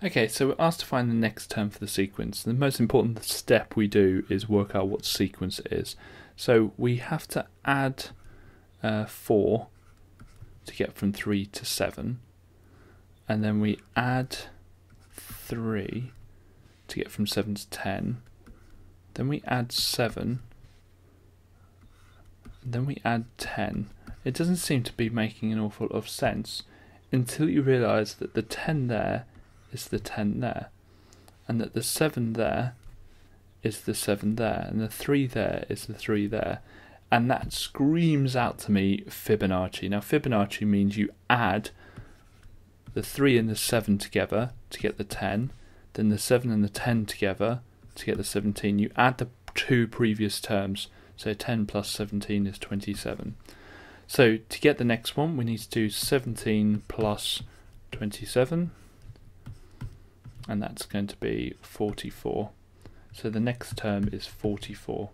Okay, so we're asked to find the next term for the sequence. The most important step we do is work out what sequence it is. So we have to add uh, 4 to get from 3 to 7. And then we add 3 to get from 7 to 10. Then we add 7. Then we add 10. It doesn't seem to be making an awful lot of sense until you realise that the 10 there is the 10 there, and that the 7 there is the 7 there, and the 3 there is the 3 there. And that screams out to me Fibonacci. Now, Fibonacci means you add the 3 and the 7 together to get the 10, then the 7 and the 10 together to get the 17. You add the two previous terms, so 10 plus 17 is 27. So to get the next one, we need to do 17 plus 27 and that's going to be 44. So the next term is 44.